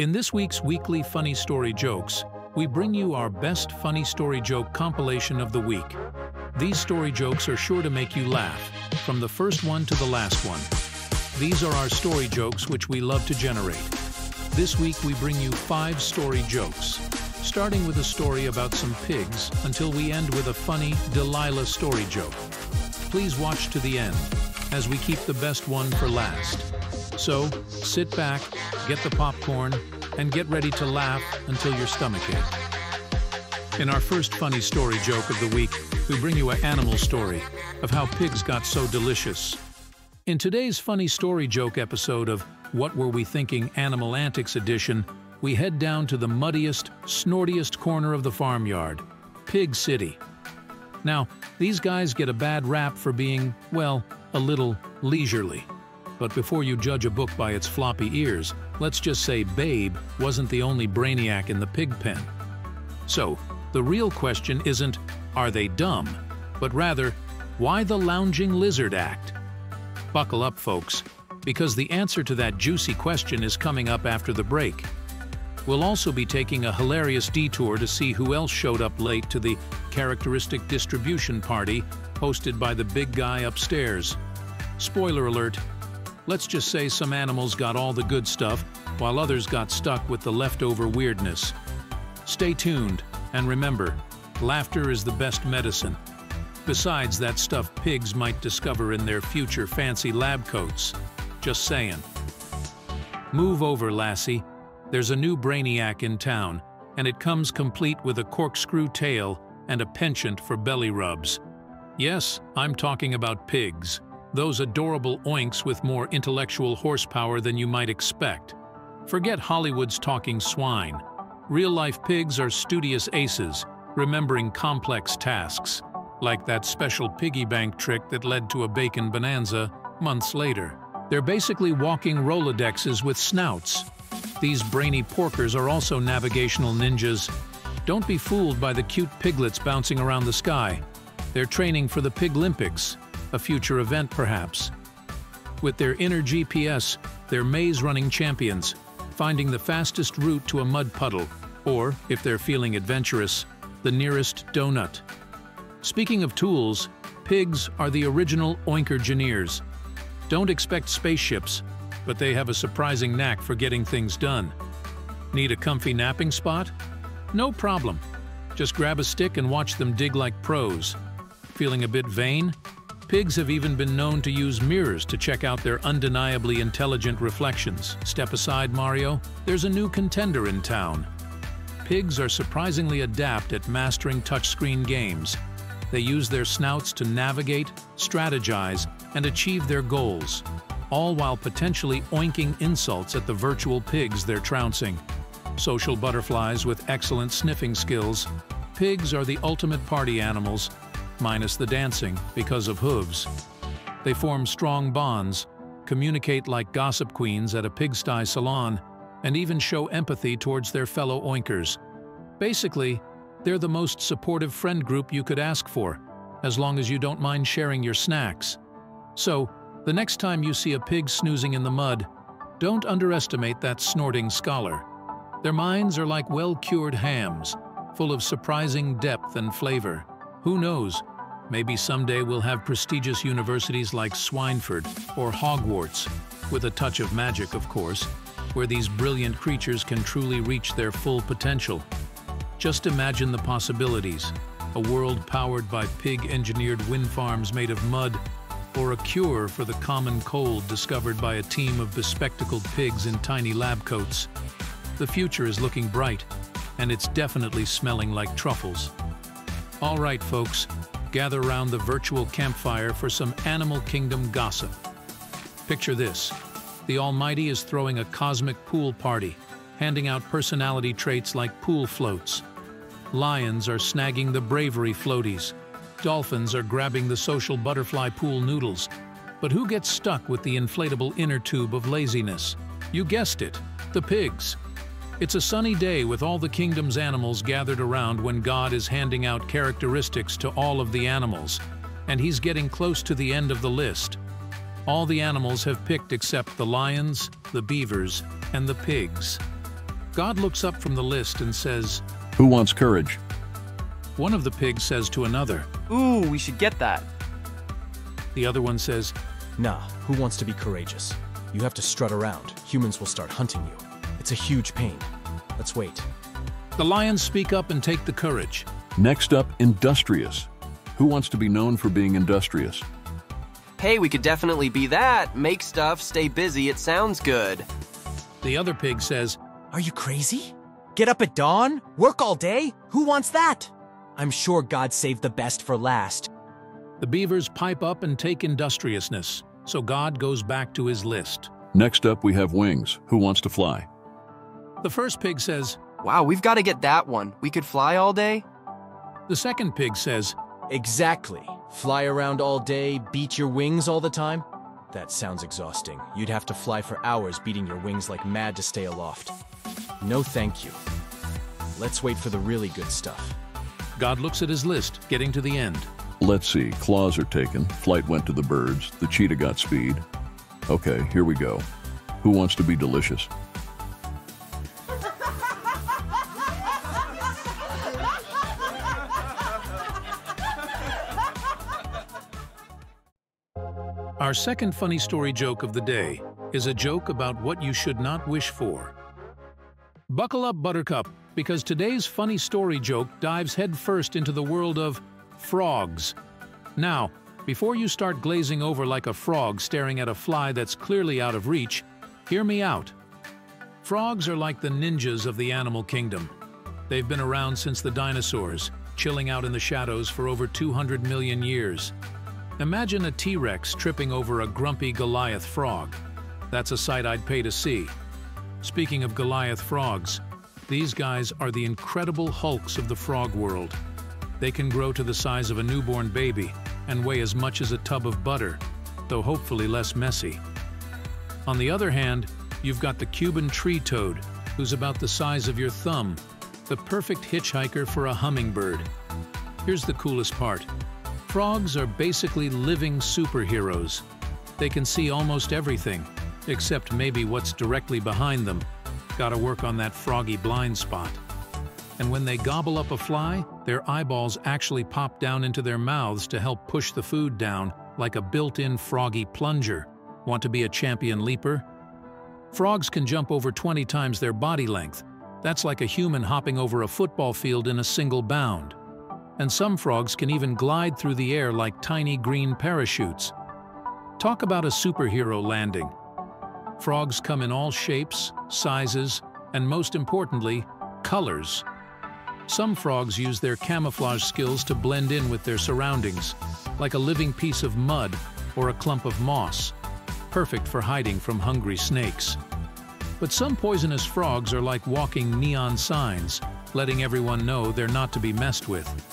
In this week's weekly Funny Story Jokes, we bring you our best funny story joke compilation of the week. These story jokes are sure to make you laugh, from the first one to the last one. These are our story jokes which we love to generate. This week we bring you five story jokes, starting with a story about some pigs until we end with a funny Delilah story joke. Please watch to the end, as we keep the best one for last. So, sit back, get the popcorn, and get ready to laugh until your stomach aches. In our first funny story joke of the week, we bring you an animal story of how pigs got so delicious. In today's funny story joke episode of What Were We Thinking Animal Antics Edition, we head down to the muddiest, snortiest corner of the farmyard, Pig City. Now, these guys get a bad rap for being, well, a little leisurely. But before you judge a book by its floppy ears, let's just say Babe wasn't the only brainiac in the pig pen. So, the real question isn't, are they dumb? But rather, why the lounging lizard act? Buckle up, folks, because the answer to that juicy question is coming up after the break. We'll also be taking a hilarious detour to see who else showed up late to the characteristic distribution party hosted by the big guy upstairs. Spoiler alert, let's just say some animals got all the good stuff, while others got stuck with the leftover weirdness. Stay tuned, and remember, laughter is the best medicine. Besides that stuff pigs might discover in their future fancy lab coats. Just saying. Move over, lassie. There's a new brainiac in town, and it comes complete with a corkscrew tail and a penchant for belly rubs. Yes, I'm talking about pigs. Those adorable oinks with more intellectual horsepower than you might expect. Forget Hollywood's talking swine. Real-life pigs are studious aces, remembering complex tasks, like that special piggy bank trick that led to a bacon bonanza months later. They're basically walking Rolodexes with snouts, these brainy porkers are also navigational ninjas. Don't be fooled by the cute piglets bouncing around the sky. They're training for the Piglympics, a future event perhaps. With their inner GPS, they're maze-running champions, finding the fastest route to a mud puddle, or, if they're feeling adventurous, the nearest donut. Speaking of tools, pigs are the original oinkergineers. Don't expect spaceships, but they have a surprising knack for getting things done. Need a comfy napping spot? No problem. Just grab a stick and watch them dig like pros. Feeling a bit vain? Pigs have even been known to use mirrors to check out their undeniably intelligent reflections. Step aside, Mario. There's a new contender in town. Pigs are surprisingly adept at mastering touchscreen games. They use their snouts to navigate, strategize, and achieve their goals all while potentially oinking insults at the virtual pigs they're trouncing. Social butterflies with excellent sniffing skills, pigs are the ultimate party animals, minus the dancing because of hooves. They form strong bonds, communicate like gossip queens at a pigsty salon, and even show empathy towards their fellow oinkers. Basically, they're the most supportive friend group you could ask for, as long as you don't mind sharing your snacks. So, the next time you see a pig snoozing in the mud, don't underestimate that snorting scholar. Their minds are like well-cured hams, full of surprising depth and flavor. Who knows, maybe someday we'll have prestigious universities like Swineford or Hogwarts, with a touch of magic, of course, where these brilliant creatures can truly reach their full potential. Just imagine the possibilities. A world powered by pig-engineered wind farms made of mud or a cure for the common cold discovered by a team of bespectacled pigs in tiny lab coats. The future is looking bright, and it's definitely smelling like truffles. All right, folks, gather around the virtual campfire for some Animal Kingdom gossip. Picture this. The Almighty is throwing a cosmic pool party, handing out personality traits like pool floats. Lions are snagging the bravery floaties, Dolphins are grabbing the social butterfly pool noodles. But who gets stuck with the inflatable inner tube of laziness? You guessed it, the pigs. It's a sunny day with all the kingdom's animals gathered around when God is handing out characteristics to all of the animals, and he's getting close to the end of the list. All the animals have picked except the lions, the beavers, and the pigs. God looks up from the list and says, Who wants courage? One of the pigs says to another. Ooh, we should get that. The other one says, Nah, who wants to be courageous? You have to strut around. Humans will start hunting you. It's a huge pain. Let's wait. The lions speak up and take the courage. Next up, industrious. Who wants to be known for being industrious? Hey, we could definitely be that. Make stuff, stay busy, it sounds good. The other pig says, Are you crazy? Get up at dawn? Work all day? Who wants that? I'm sure God saved the best for last. The beavers pipe up and take industriousness, so God goes back to his list. Next up, we have wings. Who wants to fly? The first pig says, Wow, we've got to get that one. We could fly all day? The second pig says, Exactly. Fly around all day, beat your wings all the time? That sounds exhausting. You'd have to fly for hours beating your wings like mad to stay aloft. No thank you. Let's wait for the really good stuff. God looks at his list, getting to the end. Let's see. Claws are taken. Flight went to the birds. The cheetah got speed. Okay, here we go. Who wants to be delicious? Our second funny story joke of the day is a joke about what you should not wish for. Buckle up, Buttercup, because today's funny story joke dives headfirst into the world of frogs. Now, before you start glazing over like a frog staring at a fly that's clearly out of reach, hear me out. Frogs are like the ninjas of the animal kingdom. They've been around since the dinosaurs, chilling out in the shadows for over 200 million years. Imagine a T-Rex tripping over a grumpy Goliath frog. That's a sight I'd pay to see. Speaking of Goliath frogs, these guys are the incredible hulks of the frog world. They can grow to the size of a newborn baby and weigh as much as a tub of butter, though hopefully less messy. On the other hand, you've got the Cuban tree toad, who's about the size of your thumb, the perfect hitchhiker for a hummingbird. Here's the coolest part. Frogs are basically living superheroes. They can see almost everything, except maybe what's directly behind them. Gotta work on that froggy blind spot. And when they gobble up a fly, their eyeballs actually pop down into their mouths to help push the food down like a built-in froggy plunger. Want to be a champion leaper? Frogs can jump over 20 times their body length. That's like a human hopping over a football field in a single bound. And some frogs can even glide through the air like tiny green parachutes. Talk about a superhero landing. Frogs come in all shapes, sizes, and most importantly, colors. Some frogs use their camouflage skills to blend in with their surroundings, like a living piece of mud or a clump of moss, perfect for hiding from hungry snakes. But some poisonous frogs are like walking neon signs, letting everyone know they're not to be messed with.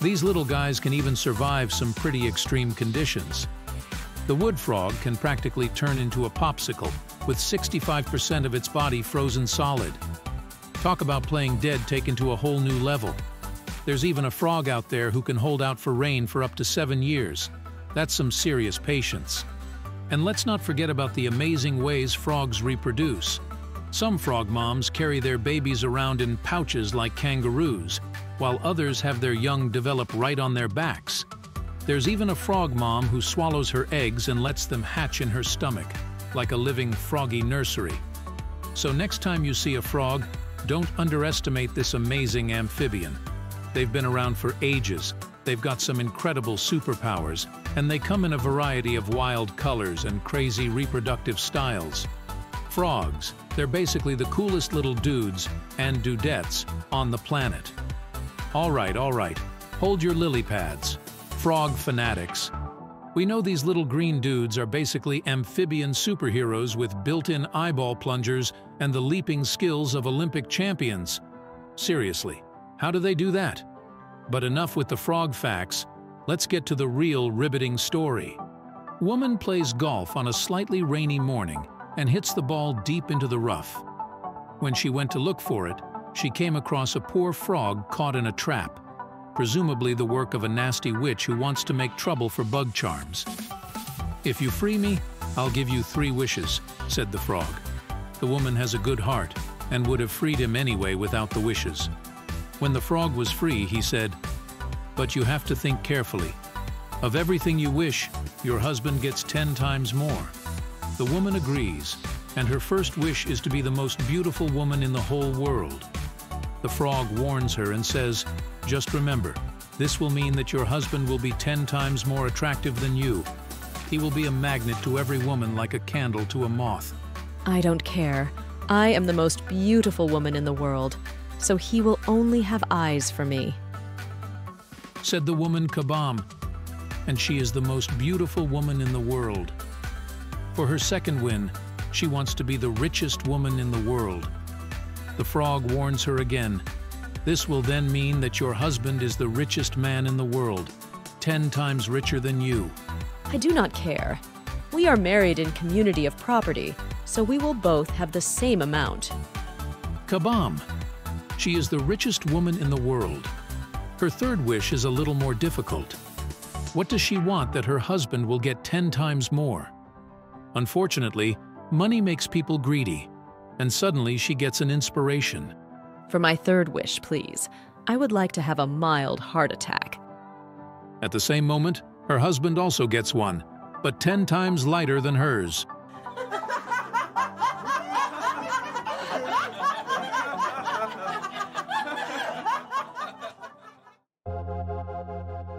These little guys can even survive some pretty extreme conditions. The wood frog can practically turn into a popsicle, with 65% of its body frozen solid. Talk about playing dead taken to a whole new level. There's even a frog out there who can hold out for rain for up to seven years. That's some serious patience. And let's not forget about the amazing ways frogs reproduce. Some frog moms carry their babies around in pouches like kangaroos, while others have their young develop right on their backs. There's even a frog mom who swallows her eggs and lets them hatch in her stomach, like a living froggy nursery. So next time you see a frog, don't underestimate this amazing amphibian. They've been around for ages, they've got some incredible superpowers, and they come in a variety of wild colors and crazy reproductive styles. Frogs, they're basically the coolest little dudes and dudettes on the planet. All right, all right, hold your lily pads. Frog fanatics. We know these little green dudes are basically amphibian superheroes with built-in eyeball plungers and the leaping skills of Olympic champions. Seriously, how do they do that? But enough with the frog facts, let's get to the real riveting story. Woman plays golf on a slightly rainy morning and hits the ball deep into the rough. When she went to look for it, she came across a poor frog caught in a trap, presumably the work of a nasty witch who wants to make trouble for bug charms. If you free me, I'll give you three wishes, said the frog. The woman has a good heart, and would have freed him anyway without the wishes. When the frog was free, he said, But you have to think carefully. Of everything you wish, your husband gets ten times more. The woman agrees, and her first wish is to be the most beautiful woman in the whole world. The frog warns her and says, Just remember, this will mean that your husband will be ten times more attractive than you. He will be a magnet to every woman like a candle to a moth. I don't care. I am the most beautiful woman in the world, so he will only have eyes for me. Said the woman Kabam, and she is the most beautiful woman in the world. For her second win, she wants to be the richest woman in the world. The frog warns her again. This will then mean that your husband is the richest man in the world, ten times richer than you. I do not care. We are married in community of property, so we will both have the same amount. Kabam! She is the richest woman in the world. Her third wish is a little more difficult. What does she want that her husband will get 10 times more? Unfortunately, money makes people greedy, and suddenly she gets an inspiration. For my third wish, please, I would like to have a mild heart attack. At the same moment, her husband also gets one, but 10 times lighter than hers.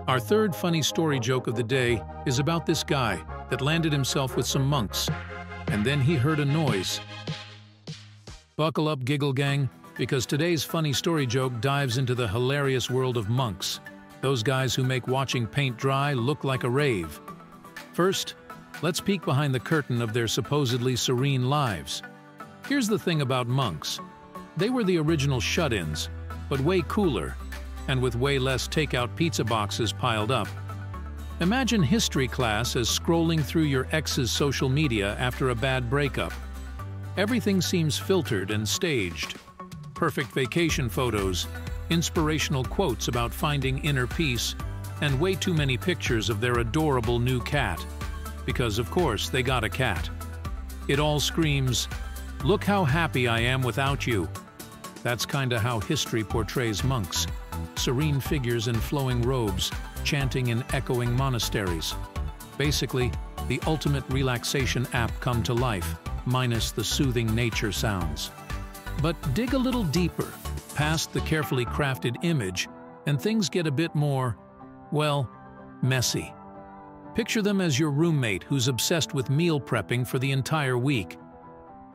Our third funny story joke of the day is about this guy that landed himself with some monks, and then he heard a noise. Buckle up, Giggle Gang, because today's funny story joke dives into the hilarious world of monks, those guys who make watching paint dry look like a rave. First, let's peek behind the curtain of their supposedly serene lives. Here's the thing about monks. They were the original shut-ins, but way cooler and with way less takeout pizza boxes piled up. Imagine history class as scrolling through your ex's social media after a bad breakup. Everything seems filtered and staged. Perfect vacation photos, inspirational quotes about finding inner peace, and way too many pictures of their adorable new cat. Because of course they got a cat. It all screams, look how happy I am without you. That's kinda how history portrays monks serene figures in flowing robes, chanting in echoing monasteries. Basically, the ultimate relaxation app come to life, minus the soothing nature sounds. But dig a little deeper, past the carefully crafted image, and things get a bit more, well, messy. Picture them as your roommate who's obsessed with meal prepping for the entire week.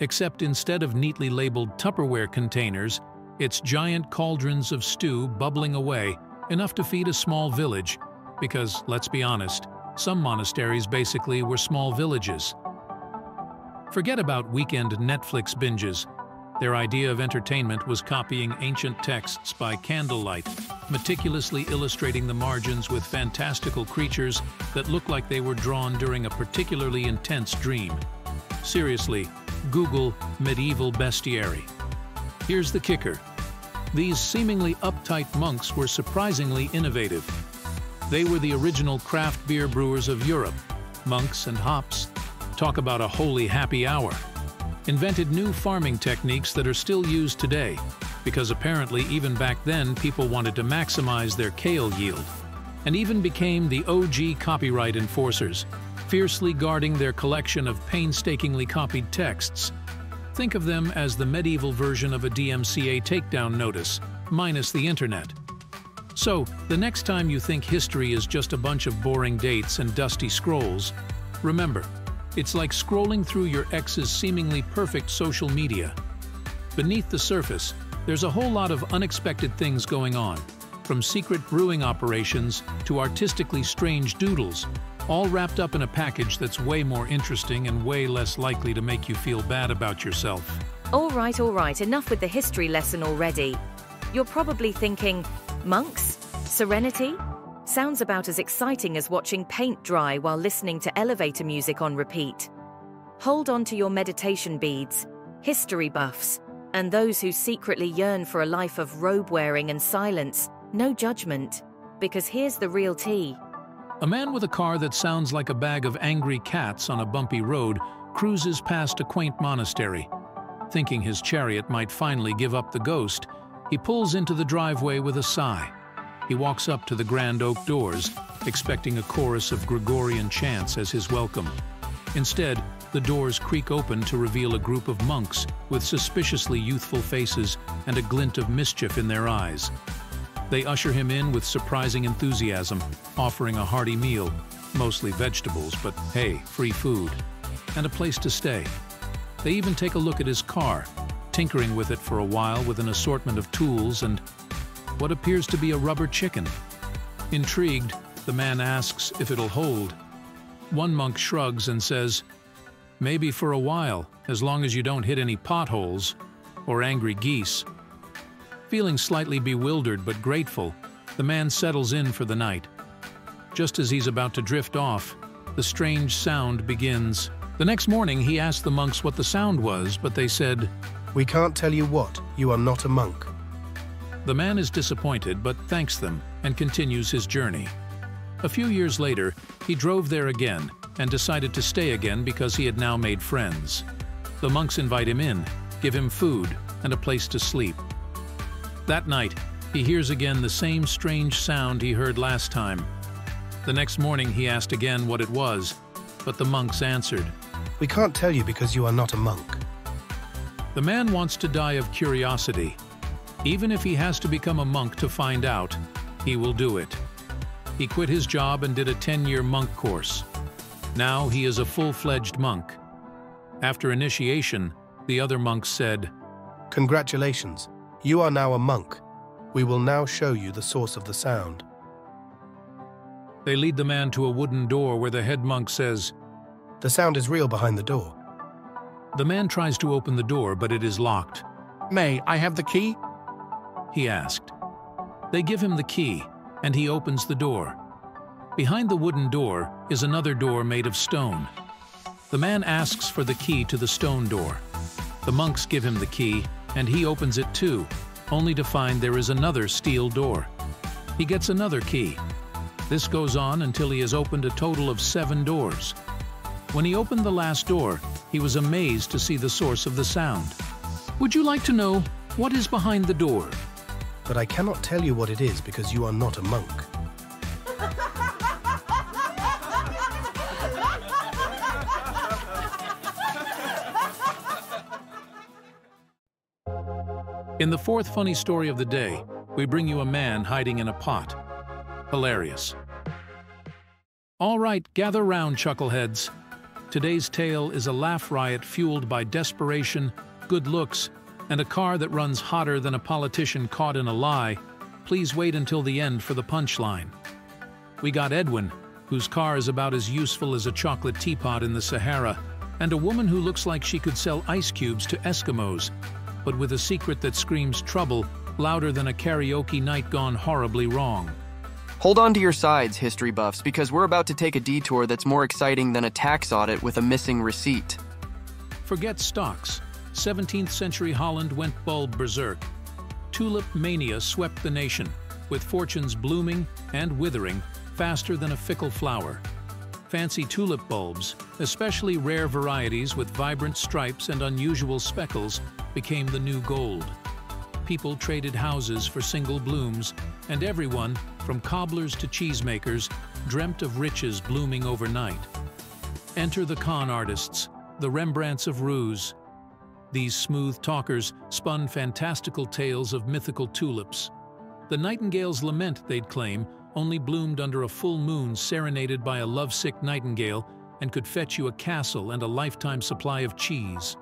Except instead of neatly labeled Tupperware containers, it's giant cauldrons of stew bubbling away, enough to feed a small village, because, let's be honest, some monasteries basically were small villages. Forget about weekend Netflix binges. Their idea of entertainment was copying ancient texts by candlelight, meticulously illustrating the margins with fantastical creatures that look like they were drawn during a particularly intense dream. Seriously, Google medieval bestiary. Here's the kicker. These seemingly uptight monks were surprisingly innovative. They were the original craft beer brewers of Europe. Monks and hops. Talk about a holy happy hour. Invented new farming techniques that are still used today, because apparently even back then people wanted to maximize their kale yield. And even became the OG copyright enforcers, fiercely guarding their collection of painstakingly copied texts Think of them as the medieval version of a DMCA takedown notice, minus the internet. So, the next time you think history is just a bunch of boring dates and dusty scrolls, remember, it's like scrolling through your ex's seemingly perfect social media. Beneath the surface, there's a whole lot of unexpected things going on, from secret brewing operations to artistically strange doodles, all wrapped up in a package that's way more interesting and way less likely to make you feel bad about yourself. All right, all right, enough with the history lesson already. You're probably thinking, monks? Serenity? Sounds about as exciting as watching paint dry while listening to elevator music on repeat. Hold on to your meditation beads, history buffs, and those who secretly yearn for a life of robe wearing and silence, no judgment. Because here's the real tea. A man with a car that sounds like a bag of angry cats on a bumpy road cruises past a quaint monastery. Thinking his chariot might finally give up the ghost, he pulls into the driveway with a sigh. He walks up to the grand oak doors, expecting a chorus of Gregorian chants as his welcome. Instead, the doors creak open to reveal a group of monks with suspiciously youthful faces and a glint of mischief in their eyes. They usher him in with surprising enthusiasm, offering a hearty meal, mostly vegetables, but hey, free food, and a place to stay. They even take a look at his car, tinkering with it for a while with an assortment of tools and what appears to be a rubber chicken. Intrigued, the man asks if it'll hold. One monk shrugs and says, Maybe for a while, as long as you don't hit any potholes or angry geese. Feeling slightly bewildered but grateful, the man settles in for the night. Just as he's about to drift off, the strange sound begins. The next morning, he asked the monks what the sound was, but they said, We can't tell you what. You are not a monk. The man is disappointed but thanks them and continues his journey. A few years later, he drove there again and decided to stay again because he had now made friends. The monks invite him in, give him food and a place to sleep. That night, he hears again the same strange sound he heard last time. The next morning he asked again what it was, but the monks answered. We can't tell you because you are not a monk. The man wants to die of curiosity. Even if he has to become a monk to find out, he will do it. He quit his job and did a 10-year monk course. Now he is a full-fledged monk. After initiation, the other monks said, Congratulations, you are now a monk. We will now show you the source of the sound. They lead the man to a wooden door where the head monk says, The sound is real behind the door. The man tries to open the door, but it is locked. May I have the key? He asked. They give him the key, and he opens the door. Behind the wooden door is another door made of stone. The man asks for the key to the stone door. The monks give him the key, and he opens it too, only to find there is another steel door. He gets another key. This goes on until he has opened a total of seven doors. When he opened the last door, he was amazed to see the source of the sound. Would you like to know what is behind the door? But I cannot tell you what it is because you are not a monk. In the fourth funny story of the day, we bring you a man hiding in a pot. Hilarious. All right, gather round, chuckleheads. Today's tale is a laugh riot fueled by desperation, good looks, and a car that runs hotter than a politician caught in a lie. Please wait until the end for the punchline. We got Edwin, whose car is about as useful as a chocolate teapot in the Sahara, and a woman who looks like she could sell ice cubes to Eskimos, but with a secret that screams trouble louder than a karaoke night gone horribly wrong. Hold on to your sides, history buffs, because we're about to take a detour that's more exciting than a tax audit with a missing receipt. Forget stocks. 17th century Holland went bulb berserk. Tulip mania swept the nation, with fortunes blooming and withering faster than a fickle flower. Fancy tulip bulbs, especially rare varieties with vibrant stripes and unusual speckles, became the new gold. People traded houses for single blooms, and everyone, from cobblers to cheesemakers, dreamt of riches blooming overnight. Enter the con artists, the Rembrandts of ruse. These smooth talkers spun fantastical tales of mythical tulips. The nightingale's lament, they'd claim, only bloomed under a full moon serenaded by a lovesick nightingale and could fetch you a castle and a lifetime supply of cheese.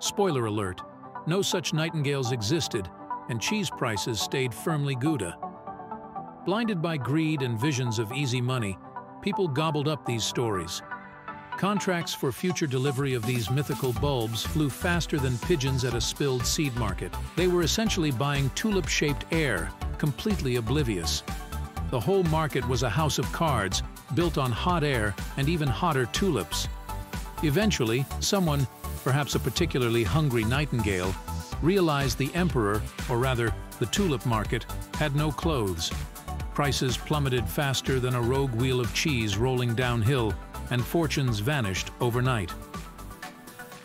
Spoiler alert, no such nightingales existed, and cheese prices stayed firmly Gouda. Blinded by greed and visions of easy money, people gobbled up these stories. Contracts for future delivery of these mythical bulbs flew faster than pigeons at a spilled seed market. They were essentially buying tulip-shaped air, completely oblivious. The whole market was a house of cards, built on hot air and even hotter tulips. Eventually, someone, perhaps a particularly hungry nightingale, realized the emperor, or rather the tulip market, had no clothes. Prices plummeted faster than a rogue wheel of cheese rolling downhill, and fortunes vanished overnight.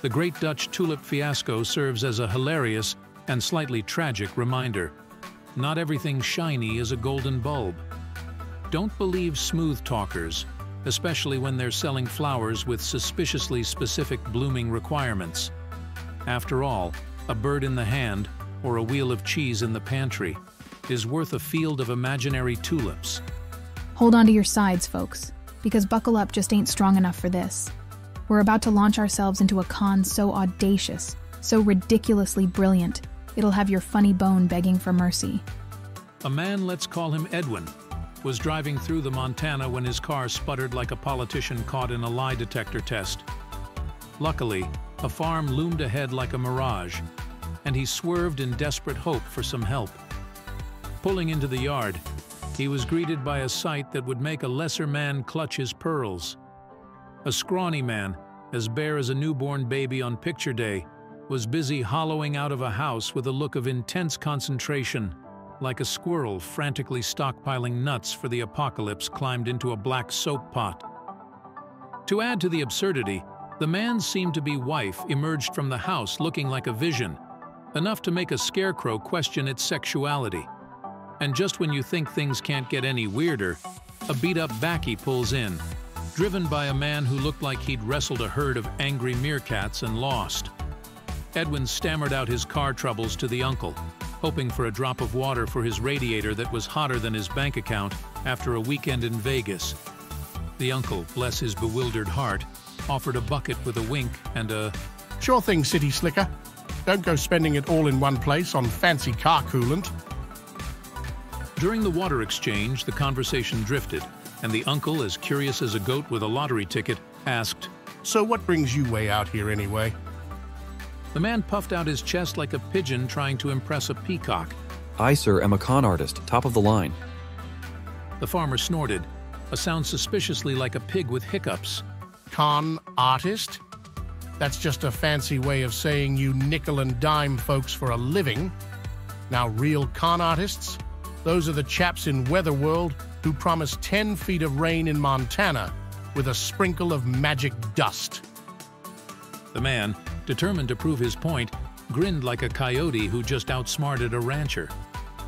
The Great Dutch Tulip fiasco serves as a hilarious and slightly tragic reminder. Not everything shiny is a golden bulb. Don't believe smooth talkers, especially when they're selling flowers with suspiciously specific blooming requirements. After all, a bird in the hand or a wheel of cheese in the pantry is worth a field of imaginary tulips. Hold on to your sides, folks, because Buckle Up just ain't strong enough for this. We're about to launch ourselves into a con so audacious, so ridiculously brilliant, it'll have your funny bone begging for mercy. A man, let's call him Edwin, was driving through the Montana when his car sputtered like a politician caught in a lie detector test. Luckily, a farm loomed ahead like a mirage, and he swerved in desperate hope for some help. Pulling into the yard, he was greeted by a sight that would make a lesser man clutch his pearls. A scrawny man, as bare as a newborn baby on picture day, was busy hollowing out of a house with a look of intense concentration, like a squirrel frantically stockpiling nuts for the apocalypse climbed into a black soap pot. To add to the absurdity, the man's seemed-to-be wife emerged from the house looking like a vision, enough to make a scarecrow question its sexuality. And just when you think things can't get any weirder, a beat-up bakkie pulls in, driven by a man who looked like he'd wrestled a herd of angry meerkats and lost. Edwin stammered out his car troubles to the uncle, hoping for a drop of water for his radiator that was hotter than his bank account after a weekend in Vegas. The uncle, bless his bewildered heart, offered a bucket with a wink and a Sure thing, City Slicker. Don't go spending it all in one place on fancy car coolant. During the water exchange, the conversation drifted, and the uncle, as curious as a goat with a lottery ticket, asked, So what brings you way out here anyway? The man puffed out his chest like a pigeon trying to impress a peacock. I, sir, am a con artist, top of the line. The farmer snorted, a sound suspiciously like a pig with hiccups. Con artist? That's just a fancy way of saying you nickel and dime folks for a living. Now, real con artists? Those are the chaps in Weatherworld who promise 10 feet of rain in Montana with a sprinkle of magic dust. The man, determined to prove his point, grinned like a coyote who just outsmarted a rancher.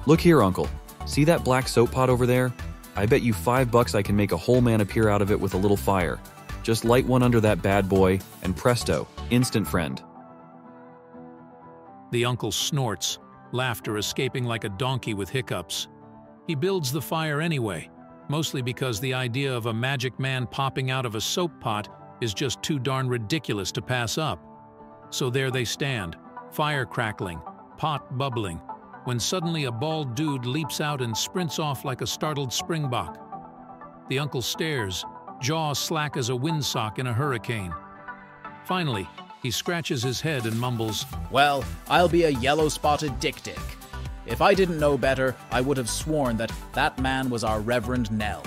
Look here, uncle. See that black soap pot over there? I bet you five bucks I can make a whole man appear out of it with a little fire. Just light one under that bad boy, and presto, instant friend. The uncle snorts, laughter escaping like a donkey with hiccups. He builds the fire anyway, mostly because the idea of a magic man popping out of a soap pot is just too darn ridiculous to pass up. So there they stand, fire crackling, pot bubbling, when suddenly a bald dude leaps out and sprints off like a startled springbok. The uncle stares, jaw slack as a windsock in a hurricane. Finally, he scratches his head and mumbles, Well, I'll be a yellow-spotted dik-dik. If I didn't know better, I would have sworn that that man was our Reverend Nell.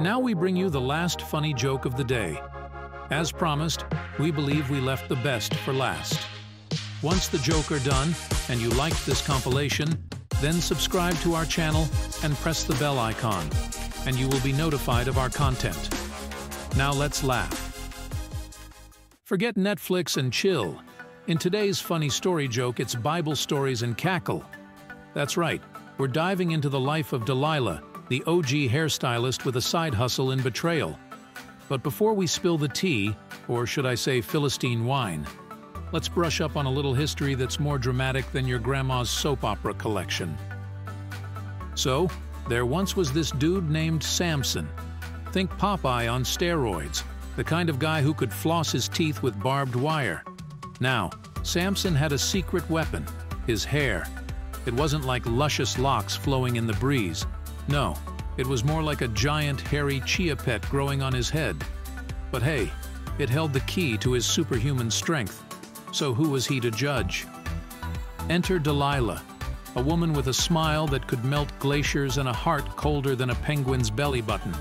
Now we bring you the last funny joke of the day. As promised, we believe we left the best for last. Once the joke are done and you liked this compilation, then subscribe to our channel and press the bell icon, and you will be notified of our content. Now let's laugh. Forget Netflix and chill. In today's funny story joke, it's Bible stories and cackle. That's right, we're diving into the life of Delilah, the OG hairstylist with a side hustle in betrayal. But before we spill the tea, or should I say Philistine wine, let's brush up on a little history that's more dramatic than your grandma's soap opera collection. So, there once was this dude named Samson. Think Popeye on steroids, the kind of guy who could floss his teeth with barbed wire. Now, Samson had a secret weapon, his hair. It wasn't like luscious locks flowing in the breeze. No, it was more like a giant hairy chia pet growing on his head. But hey, it held the key to his superhuman strength. So who was he to judge? Enter Delilah, a woman with a smile that could melt glaciers and a heart colder than a penguin's belly button.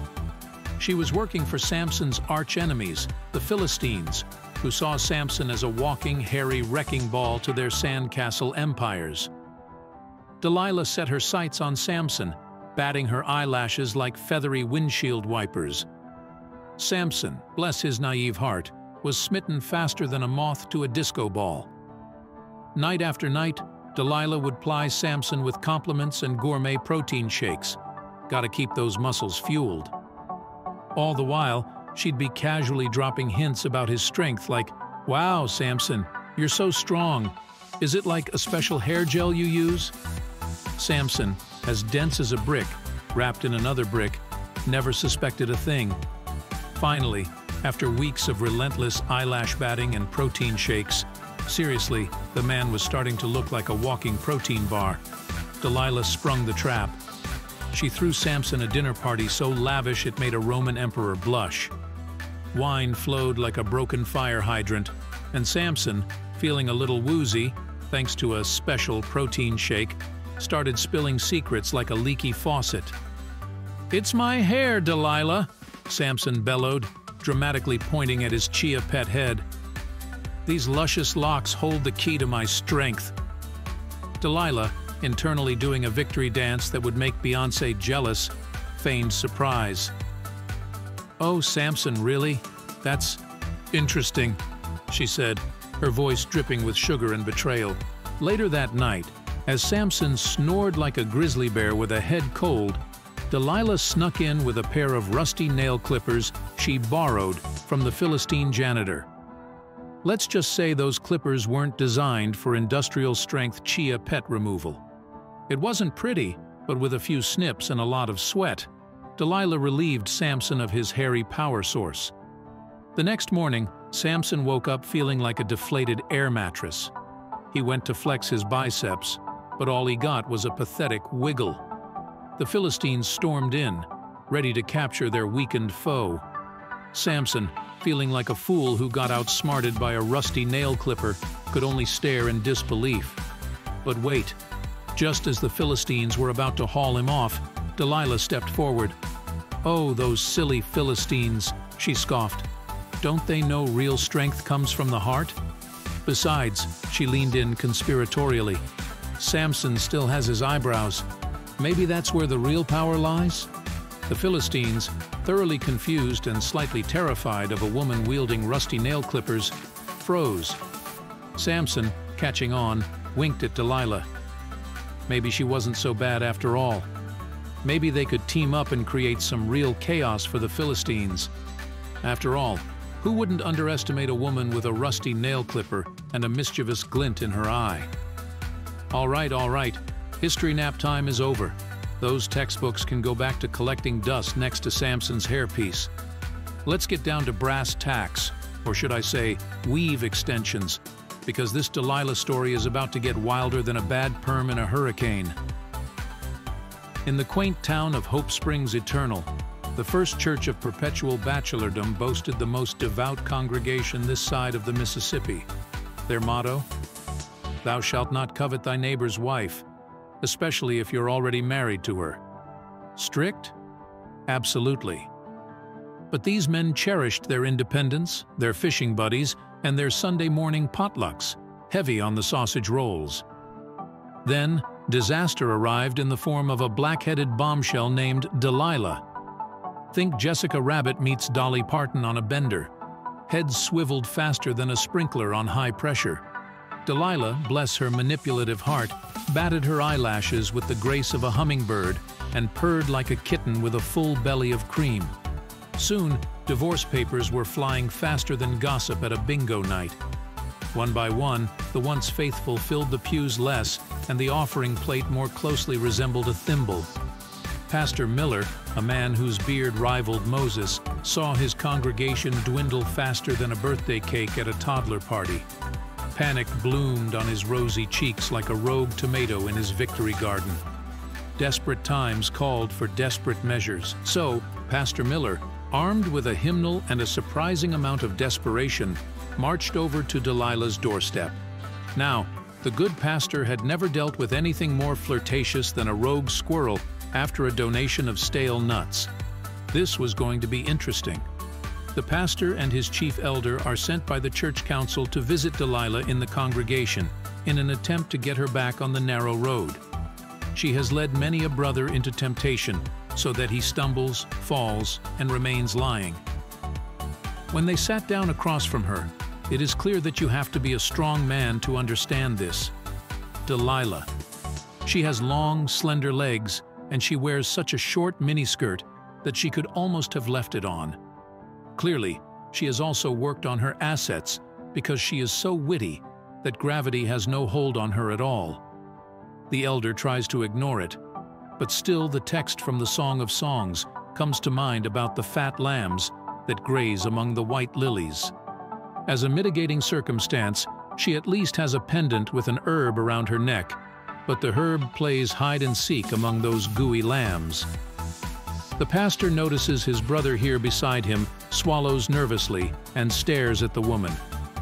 She was working for Samson's arch-enemies, the Philistines, who saw Samson as a walking, hairy wrecking ball to their sandcastle empires. Delilah set her sights on Samson, batting her eyelashes like feathery windshield wipers. Samson, bless his naive heart, was smitten faster than a moth to a disco ball. Night after night, Delilah would ply Samson with compliments and gourmet protein shakes. Gotta keep those muscles fueled. All the while, she'd be casually dropping hints about his strength like, Wow, Samson, you're so strong. Is it like a special hair gel you use? Samson, as dense as a brick, wrapped in another brick, never suspected a thing. Finally, after weeks of relentless eyelash batting and protein shakes, seriously, the man was starting to look like a walking protein bar. Delilah sprung the trap. She threw Samson a dinner party so lavish it made a Roman emperor blush. Wine flowed like a broken fire hydrant, and Samson, feeling a little woozy, thanks to a special protein shake, started spilling secrets like a leaky faucet. It's my hair, Delilah, Samson bellowed, dramatically pointing at his chia pet head. These luscious locks hold the key to my strength. Delilah, internally doing a victory dance that would make Beyonce jealous, feigned surprise. Oh, Samson, really? That's interesting, she said, her voice dripping with sugar and betrayal. Later that night, as Samson snored like a grizzly bear with a head cold, Delilah snuck in with a pair of rusty nail clippers she borrowed from the Philistine janitor. Let's just say those clippers weren't designed for industrial-strength chia pet removal. It wasn't pretty, but with a few snips and a lot of sweat, Delilah relieved Samson of his hairy power source. The next morning, Samson woke up feeling like a deflated air mattress. He went to flex his biceps, but all he got was a pathetic wiggle. The Philistines stormed in, ready to capture their weakened foe. Samson, feeling like a fool who got outsmarted by a rusty nail clipper, could only stare in disbelief. But wait, just as the Philistines were about to haul him off, Delilah stepped forward. Oh, those silly Philistines, she scoffed. Don't they know real strength comes from the heart? Besides, she leaned in conspiratorially. Samson still has his eyebrows. Maybe that's where the real power lies? The Philistines, thoroughly confused and slightly terrified of a woman wielding rusty nail clippers, froze. Samson, catching on, winked at Delilah. Maybe she wasn't so bad after all. Maybe they could team up and create some real chaos for the Philistines. After all, who wouldn't underestimate a woman with a rusty nail clipper and a mischievous glint in her eye? All right, all right. History nap time is over. Those textbooks can go back to collecting dust next to Samson's hairpiece. Let's get down to brass tacks, or should I say, weave extensions, because this Delilah story is about to get wilder than a bad perm in a hurricane. In the quaint town of Hope Springs Eternal, the First Church of Perpetual Bachelordom boasted the most devout congregation this side of the Mississippi. Their motto? Thou shalt not covet thy neighbor's wife, especially if you're already married to her. Strict? Absolutely. But these men cherished their independence, their fishing buddies, and their Sunday morning potlucks, heavy on the sausage rolls. Then, disaster arrived in the form of a black-headed bombshell named Delilah. Think Jessica Rabbit meets Dolly Parton on a bender. Heads swiveled faster than a sprinkler on high pressure. Delilah, bless her manipulative heart, batted her eyelashes with the grace of a hummingbird and purred like a kitten with a full belly of cream. Soon, divorce papers were flying faster than gossip at a bingo night. One by one, the once faithful filled the pews less, and the offering plate more closely resembled a thimble. Pastor Miller, a man whose beard rivaled Moses, saw his congregation dwindle faster than a birthday cake at a toddler party. Panic bloomed on his rosy cheeks like a rogue tomato in his victory garden. Desperate times called for desperate measures, so Pastor Miller, armed with a hymnal and a surprising amount of desperation, marched over to Delilah's doorstep. Now, the good pastor had never dealt with anything more flirtatious than a rogue squirrel after a donation of stale nuts. This was going to be interesting. The pastor and his chief elder are sent by the church council to visit Delilah in the congregation in an attempt to get her back on the narrow road. she has led many a brother into temptation so that he stumbles, falls, and remains lying. When they sat down across from her, it is clear that you have to be a strong man to understand this. Delilah. She has long, slender legs, and she wears such a short miniskirt that she could almost have left it on. Clearly, she has also worked on her assets because she is so witty that gravity has no hold on her at all. The elder tries to ignore it, but still the text from the Song of Songs comes to mind about the fat lambs that graze among the white lilies. As a mitigating circumstance, she at least has a pendant with an herb around her neck, but the herb plays hide and seek among those gooey lambs. The pastor notices his brother here beside him, swallows nervously, and stares at the woman,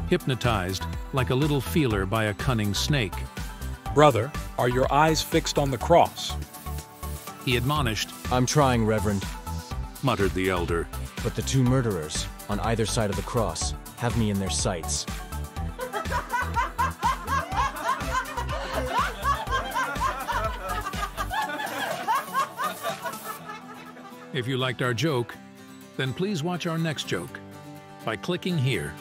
hypnotized like a little feeler by a cunning snake. Brother, are your eyes fixed on the cross? He admonished. I'm trying, Reverend, muttered the elder. But the two murderers, on either side of the cross, have me in their sights. If you liked our joke, then please watch our next joke by clicking here.